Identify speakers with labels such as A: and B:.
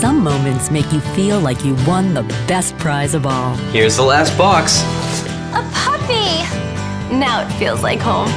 A: Some moments make you feel like you won the best prize of all.
B: Here's the last box.
C: A puppy! Now it feels like home.